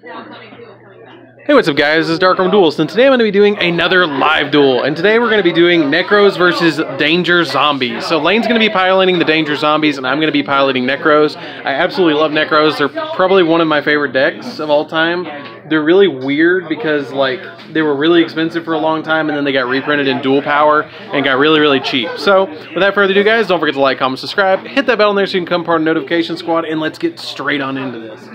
Hey, what's up, guys? This is Dark Armed Duelist, and today I'm going to be doing another live duel. And today we're going to be doing Nekroz versus Danger Zombies. So Lane's going to be piloting the Danger Zombies, and I'm going to be piloting Nekroz. I absolutely love Nekroz. They're probably one of my favorite decks of all time. They're really weird because, like, they were really expensive for a long time, and then they got reprinted in Duel Power and got really, really cheap. So, without further ado, guys, don't forget to like, comment, subscribe, hit that bell in there so you can become part of notification squad, and let's get straight on into this.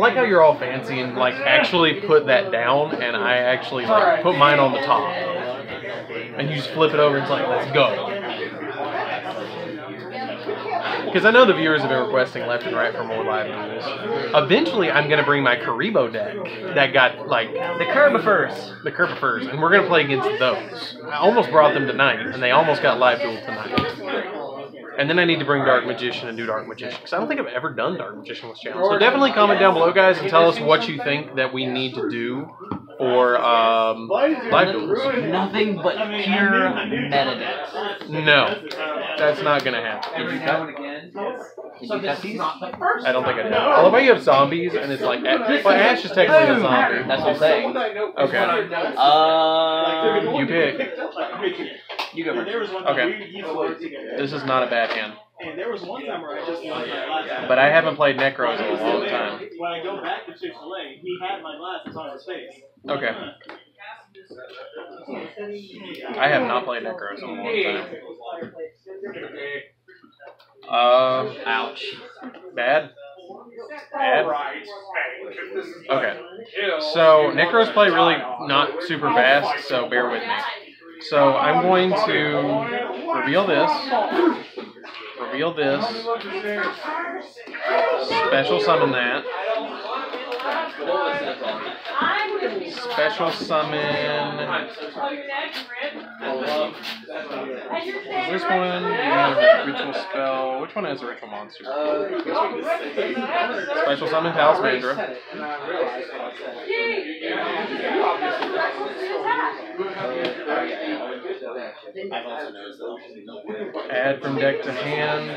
I like how you're all fancy and like actually put that down, and I actually like put mine on the top, and you just flip it over and it's like, let's go. Because I know the viewers have been requesting left and right for more live duels. Eventually, I'm gonna bring my Kuriboh deck that got like The Kerbifers. the Kerpifers, and we're gonna play against those. I almost brought them tonight, and they almost got live duel tonight. And then I need to bring Dark Magician and do Dark Magician because I don't think I've ever done Dark Magician with channel. So definitely comment down below, guys, and tell us what you think that we need to do for um, live duels. Nothing but pure meta decks. No, that's not gonna happen. Did you cut? Did you cut these? I don't think I did. I love how you have zombies, and it's like, well, Ash is technically a zombie. That's what I'm saying. Okay, Um, you pick. you go first. Okay. This is not a bad hand, And there was one time where I just lost my glasses. but I haven't played Nekroz in a long time. When I go back to Chick Fil A, he had my glasses on his face. Okay. I have not played Nekroz in a long time. Um, Ouch. bad. Bad. Okay. So Nekroz play really not super fast, so bear with me. So I'm going to reveal this. Reveal this. Special summon that. Special summon. This one has a ritual spell. Which one has a ritual monster? Special summon Talismandra. Add from deck to hand.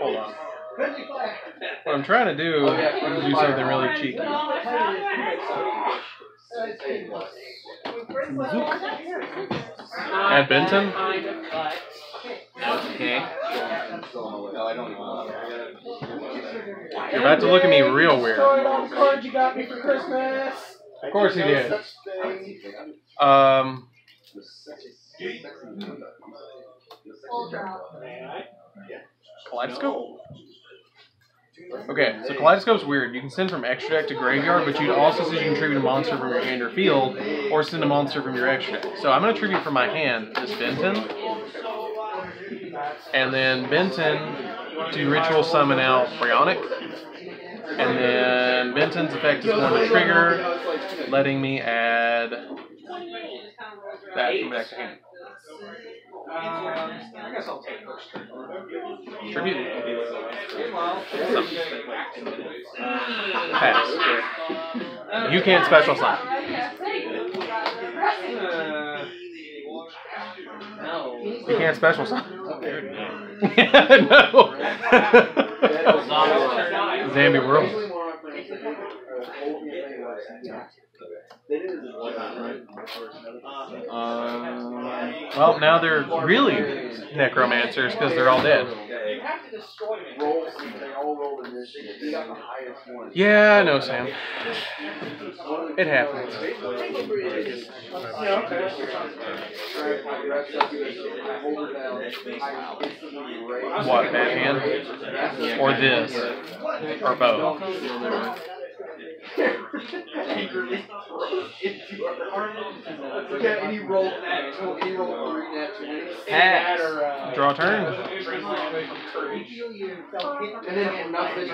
Hold on. What I'm trying to do is do something really cheeky. Add Benton. Okay. You're about to look at me real weird. card you got me for Christmas. Of course he did. Um, Kaleidoscope? Okay, so Kaleidoscope's weird. You can send from extra deck to graveyard, but you'd also say you can tribute a monster from your hand or field, or send a monster from your extra deck. So I'm going to tribute from my hand this Benton, and then Benton to ritual summon out Brionac, and then Benton's effect is going to trigger, letting me add that from back to hand. Tribute. Pass. You can't special summon. No. You can't special summon. no. Zombie World. Well, now they're really necromancers because they're all dead. Yeah, I know, Sam. It happens. What, bad hand? Or this? Or both? Okay, any roll, any roll three net twenty. Pass. Draw turn. And then nothing.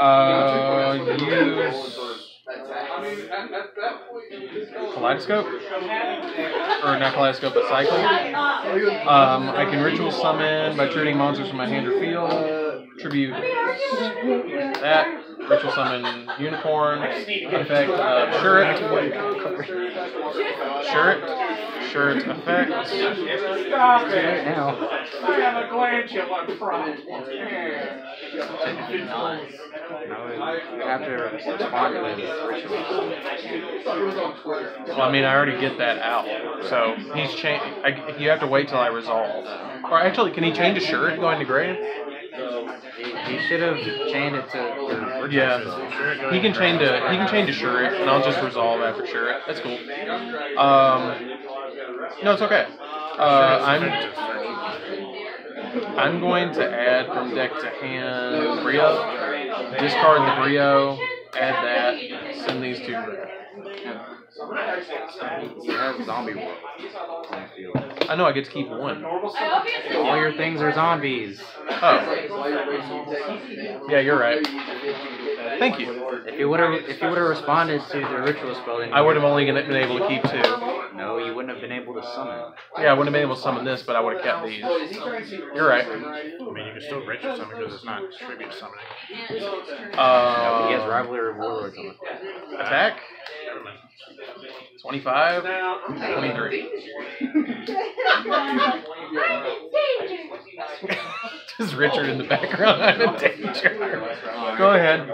Uh, use Kaleidoscope? Or not Kaleidoscope, but Cycle. Um, I can ritual summon by treating monsters from my hand or field. Tribute that. Ritual summon Unicorn. Effect uh, of Shurit. Shurit. Shurit effect. Stop it. Now. I have a gland chill up front. Technically not. No, you have to respond to the ritual. Well, I mean, I already get that out. So he's changed. You have to wait till I resolve. Or actually, can he change a Shurit going to grave? He, should have chained it to. Yeah, he can chain to he can chain to Shurit, and I'll just resolve after Shurit. That's cool. Um, no, it's okay. Uh, I'm I'm going to add from deck to hand Brio, discard the Brio, add that, send these two. You have zombie world on the field. I know I get to keep one. All your things are zombies. Oh, yeah, you're right. Thank you. If you would have, if you would have responded to the ritual spell, then I would have only been able to keep two. No, you wouldn't have been able to summon. Yeah, I wouldn't have been able to summon this, but I would have kept these. You're right. I mean, you can still ritual summon because it's not tribute summoning. Uh, he has rivalry of warlords on it. attack. Never mind. 25, 23. Just Richard in the background. I'm in danger. Go ahead.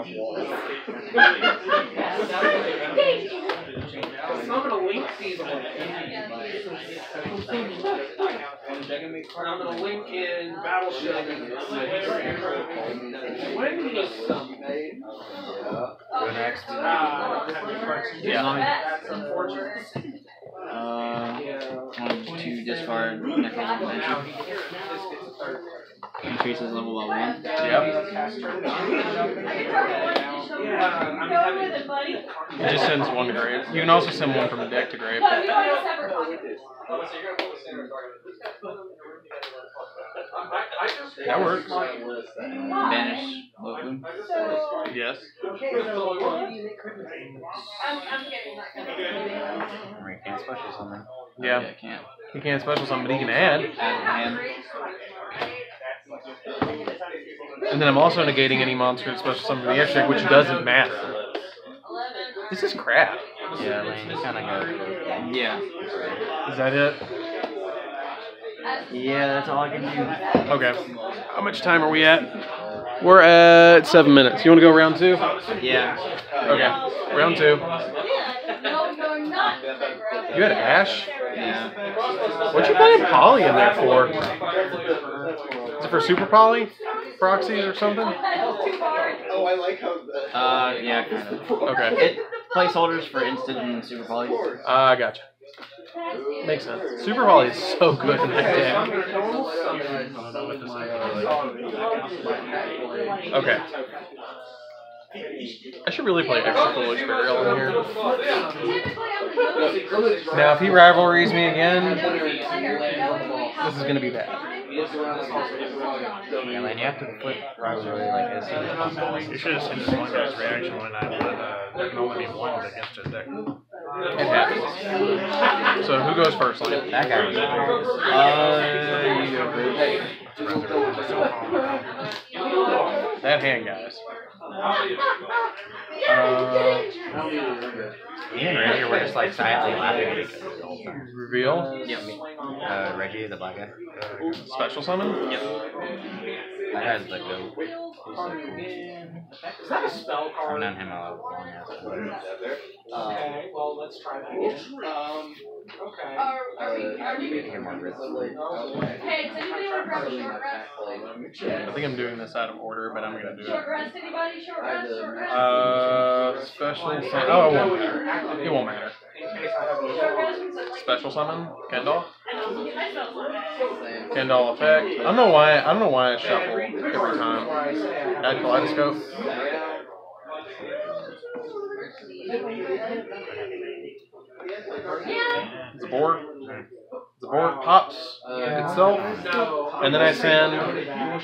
Summon a link season. I'm gonna link in Battleship. When did he summon? Go next. Yeah. Uh, one, two, discard, Necro Convention. Increases level by one. Yep. It just sends one grave. You can also send one from the deck to grave. That works. Banish Loku. Yes. Or you can't special summon. Yeah. I can't. He can't special summon, but he can add. Add hand. And then I'm also negating any monster that special summon from the extra which doesn't matter. This is crap. Yeah, Lane, you kind of got. Yeah. Is that it? Yeah, that's all I can do. Okay. How much time are we at? We're at seven minutes. You want to go round two? Yeah. Okay. Round two. No, you're not. You had Ash? Yeah. What you putting Polly in there for? Is it for Super Polly? Proxies or something? Oh, I like how the. Uh, yeah, kind of. Okay. It placeholders for instant and super poly. Ah, gotcha. Makes sense. Super Polly is so good in that deck. Okay. I should really play extra foolish burial in here. Now, if he rivalries me again, this is gonna be bad. Yeah, Lane, you have to put rivalry like as soon as possible. You should have seen this one guy's reaction when I when uh, there can only be one against his deck. It happens. So who goes first, Lane? That guy was Uh, you go first. That hand, guys. Uh, Me and Reggie were just like silently laughing at each other the whole time. reveal. Uh, Reggie, the black guy. Special summon. That guy's the goat. He's so cool. Is that a spell card? I've card? known him a long ass time. Okay, well, let's try that again. Um, okay. Are, are we, are we, Get more wrist. hey, does anybody want to grab a short rest? I think I'm doing this out of order, but I'm gonna do Short it. rest, anybody? Short rest, short rest? Uh, Uh, special summon. Oh, it won't matter. Special summon. Kendall. Kendall effect. I don't know why. I don't know why I shuffle every time. Add kaleidoscope. Yeah. The board. The board pops uh, itself, and then I send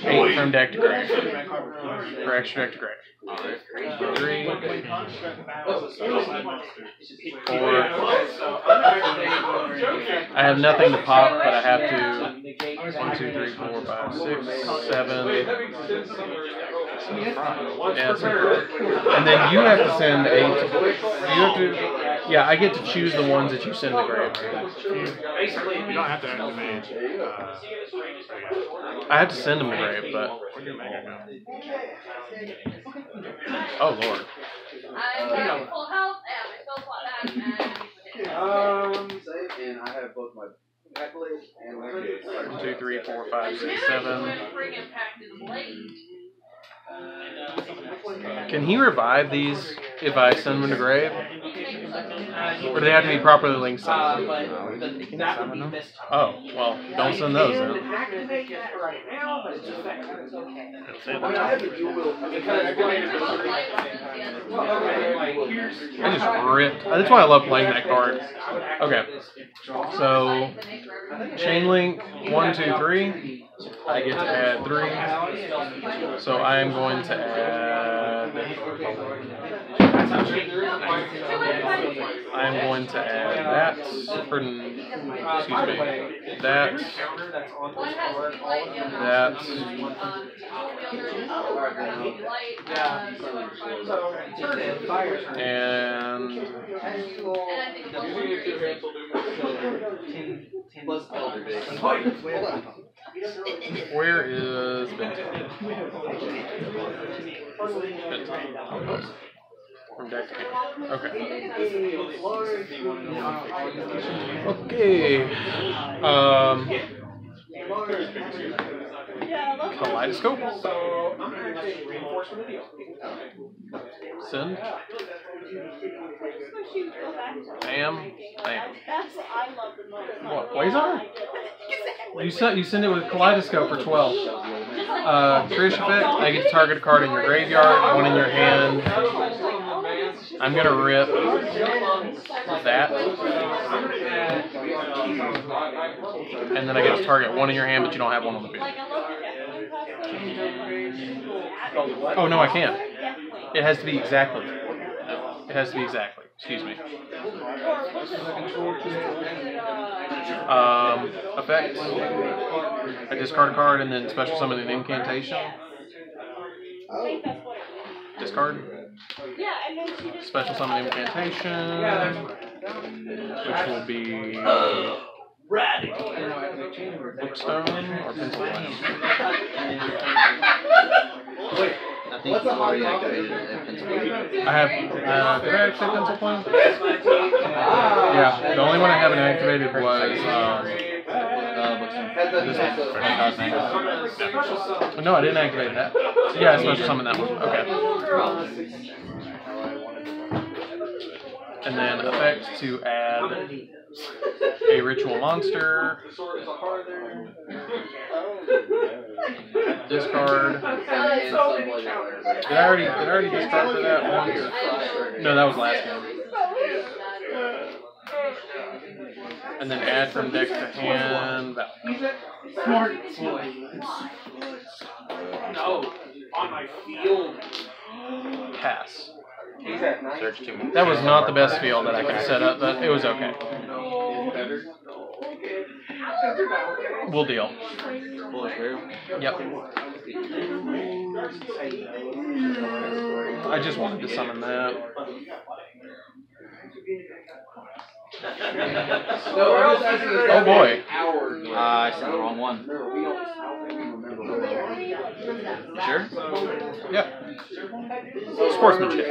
eight from deck to grave. For extra deck to grave. Three, four. I have nothing to pop, but I have to. One, two, three, four, five, six, seven. Yeah. And then you have to send eight. You have to. Yeah, I get to choose the ones that you send to grave. You don't have to activate. Uh, I have to send them to grave, but Where'd your mega go? Oh lord. I'm full health, and my spell slot back, and Um, and I have both my accolades and my One, two, three, four, five, six, seven. friggin' packed his blade. Can he revive these if I send them to grave? second. Or do they have to be properly linked Uh, summoned? but the, that would be this time. Oh, well, don't send those then. activate that right now, but it's effective. It'll I mean, I have the dual wield. Because I just ripped. That's why I love playing that card. Okay, so chain link one, two, three. I get to add three. So I am going to add. I am going to add that. Or, excuse me. That. One has to be light, the other That. has to be light, So, turn in, fire turn. And and I think it's also Plus Elder Day. where is Benton? Benton. From deck to hand. Okay. Okay. Um. Kaleidoscope. So, I'm gonna take reinforcement of the Send. Bam. Bam. What I love the most. What, Quasar? You send you send it with Kaleidoscope for twelve. Uh, Trish effect. I get to target a card in your graveyard, one in your hand. I'm gonna rip that, and then I get to target one in your hand, but you don't have one on the field. Like, I love the Oh no, I can't. It has to be exactly. It has to be exactly. Excuse me. Um, effect. I discard a card and then special summon an incantation. Discard. Yeah, and then she just. Special summon incantation, which will be Bookstone or Pencil Blast. I think you already activated it. Pennsylvania. I have. Uh, did I activate Pencil Point? Yeah, the only one I haven't activated was. Um, Bookstone. That's a, This that's one. a, no, I didn't activate that. Yeah, I special summon that one. Okay. And then effect to add a ritual monster. Discard. Did I already did I already discard for that once? No, that was last game. And then add from deck to hand. smart No, on my field. Pass. He's at nine. Search two minutes. That was not the best field that I could set up, but it was okay. We'll deal. Pull it through. Yep. I just wanted to summon that. No, I'm just asking is Oh, boy. Uh, I sent the wrong one. Remember, we don't, I don't think we remember. Sure? Yeah. Sportsmanship.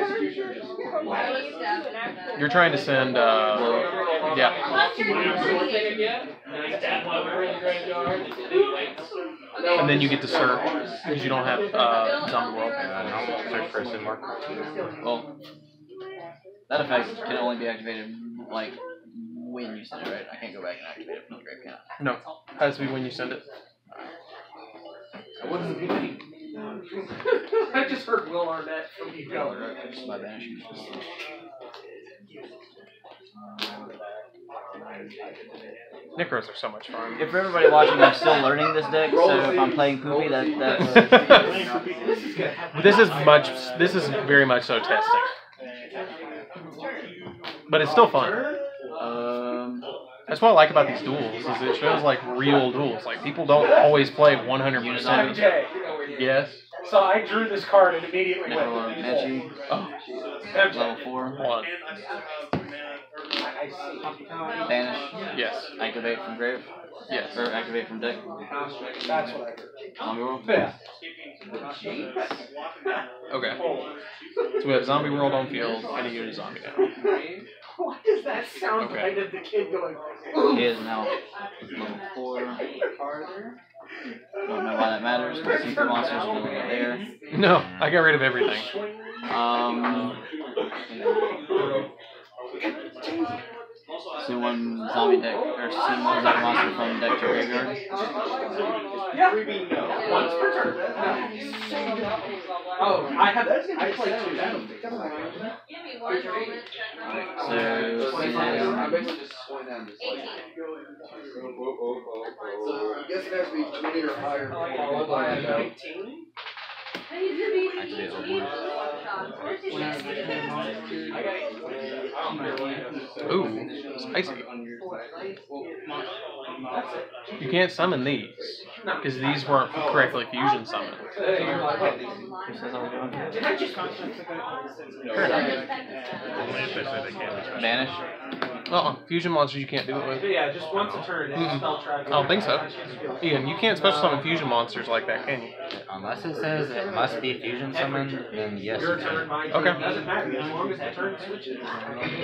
You're trying to send, uh, yeah. And then you get to serve because you don't have uh, zombie world. Uh, no. Search person mark. Well, that effect can only be activated like when you send it, right? I can't go back and activate it from the grave, can I? No, has to be when you send it. I wasn't beginning. I just heard Will Arnett from you go. Just by banishing. Nekroz are so much fun. If for everybody watching, I'm still learning this deck, so if I'm playing poopy, that that's this is much. This is very much so testing, but it's still fun. That's what I like about these duels. Is it shows like real duels. Like people don't always play 100. percent Yes. So I drew this card and immediately went. Or Megi, Oh, level four, one. Banish, Yes. activate from grave. Yes. Or activate from deck. That's what I heard. Zombie World. Yeah. Okay. So we have Zombie World on field, and a unit zombie now. Why does that sound Okay. right of the kid going? He is now level four. Don't know why that matters. because Secret monsters are over there. No, I got rid of everything. Um. Send one zombie deck or send one zombie oh, monster from deck to graveyard. Yeah. Once per turn. Oh, I have. I play two. Give me one moment. check my- So I send basically just point down this. So I guess it has to be twenty or higher. followed by a- I need to be- Activate I need to one shot. Where's the- Ooh, spicy. You can't summon these because these weren't correctly fusion summoned. Only if they say they can't be special. banish. Uh-uh. Fusion monsters you can't do it with. Yeah, just once a turn, it's Mm-mm. spell track. I don't think so. Ian, you can't special summon fusion monsters like that, can you? Unless it says it must be fusion summoned, then yes. Your you turn, can. my turn, Okay. doesn't matter, as long as the turn switches.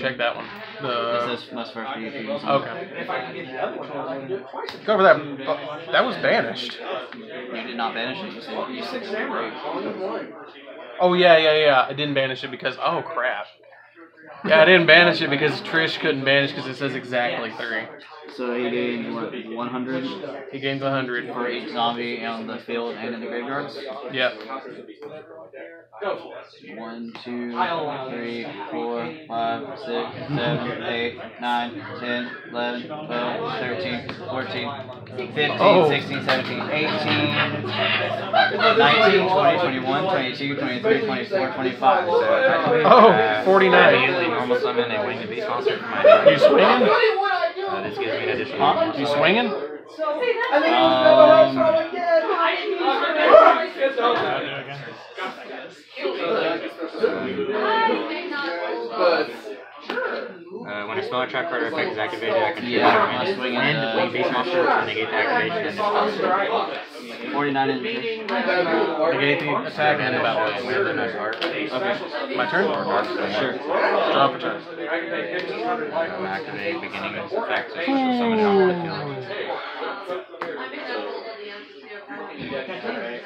Check that one. It says must first be a fusion. okay. And if I can get the other one, I can do it twice. Go over that. Oh, that was banished. You did not banish it. You said you six three. Oh yeah, yeah, yeah. I didn't banish it because oh crap. Yeah, I didn't banish it because Trish couldn't banish because it says exactly three. So he gained what, 100 He gains a hundred. for each zombie on the field and in the graveyards. Yep. One, two, three, four, five, six, seven, eight, nine, ten, eleven, twelve, thirteen, fourteen, fifteen, Oh. sixteen, seventeen, eighteen, nineteen, twenty, twenty-one, twenty-two, twenty-three, twenty-four, twenty-five. So technically, Oh, uh, 49. I usually normal summon a winged beast monster from my deck. You swinging? Uh, this gives me an additional. Huh? You swinging? Um, I may not- But Uh, when a spell or trap card or effect is activated, I can Yeah, trigger I'm wind, swinging, wind, uh, winged monster to negate the activation and dispel. 49 inches. Negate the attack and the battle phase. Okay. My turn? Sure. Draw for turn. Um, activate beginning of effect to summon it off field.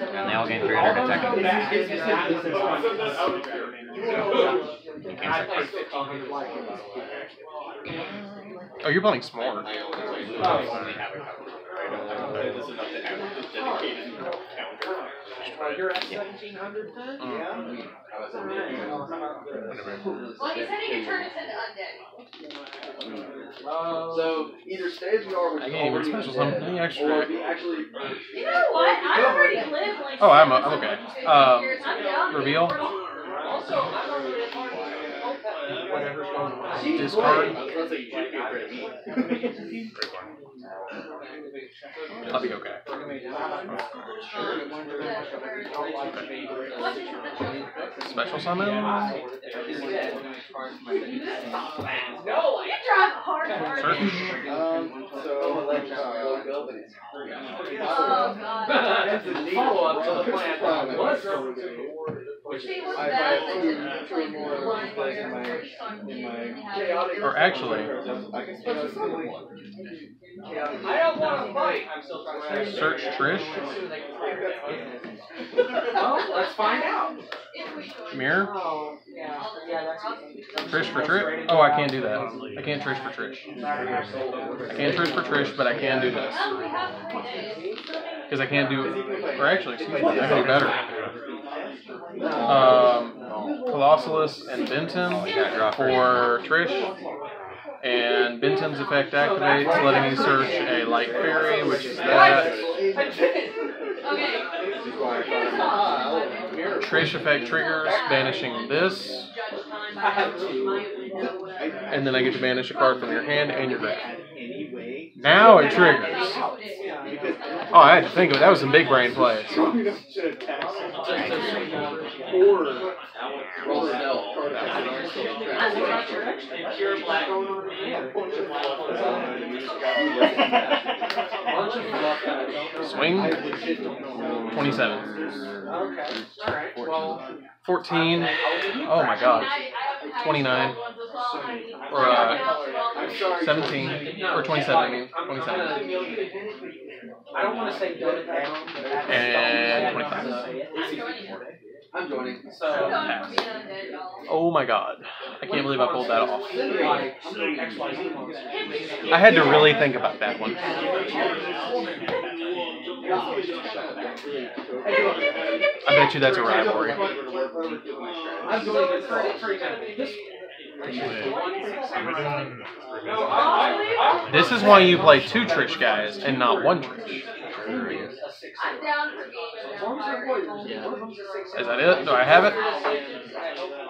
I may not hold the answers to your question. And they all gain 300 attack. You can't sacrifice. Oh, you're playing smart. You're at seventeen hundred then? Mm. Well, you said he could turn us into undead. So either stay as we are, which I is can't even already special dead, summon any extra. or we actually. You know what? I already live like. Oh, I'm- I'm okay. hundred Um, years. I'm down reveal? Also, I'm already a part of Discard. I'll be okay. What is the Special summon? No, you drive hard hard. Search. Um, so, uh, Oh, God. That's a follow-up to the plan. Was I- bad I- is I- it's like more the line place where in my- in my chaotic. Or actually- I can special summon one. I don't wanna fight. I'm still trying to. Search Trish. Well, let's find out. If we join. Mirror. Oh, yeah, yeah. Trish for Trish. Oh, I can't do that. I can't Trish for Trish. I can't Trish for Trish, but I can do this. Well, we have three days. Because I can't do Or actually, excuse me, I can do better. Um, Clausolas and Benton for Trish. And Benton's effect activates, letting me search a light fairy, which is that. Trish effect triggers, banishing this, and then I get to banish a card from your hand and your deck. Now it triggers. Oh, I had to think of it. That was some big brain plays. Swing. 27. Okay, alright, well. 14. Oh my god. 29. Or uh, 17. Or 27, I mean. 27. I don't wanna say go to down. but And 25. I'm joining. So. Oh my god. I can't believe I pulled that off. Like, XYZ ones. I had to really think about that one. I bet you that's a rivalry. I'm doing it for, for example, this. Are we doing? This is why you play two Trish guys and not one Trish. I'm down for game. Is that it? Do I have it?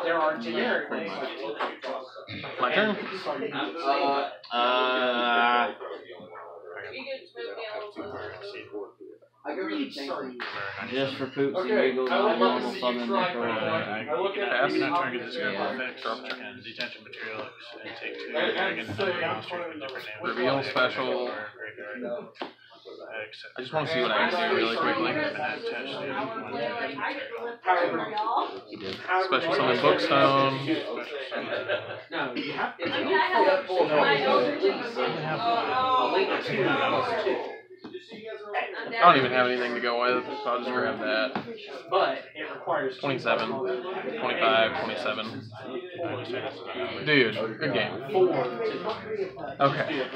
There are generic things. My turn? Uh, Uh, You can move me a little closer. I go for the same just for poops and Okay, giggles, I would I'm to see you try for I I look at Pass. I'm trying to get this guy fixed, and detention material and take two dragon and then monster with different names. Reveal special. I just want to see what I can do really quickly. Special summon Bookstone. No, you have to. I mean, I have my own A link to plus two. I don't even have anything to go with, so I'll just grab that. But it requires. 27, 25, 27. Dude, good game. Okay.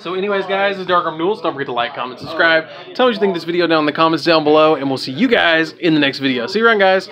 So anyways, guys, this is Dark Armed Duelist. Don't forget to like, comment, subscribe. Tell me what you think of this video down in the comments down below, and we'll see you guys in the next video. See you around, guys.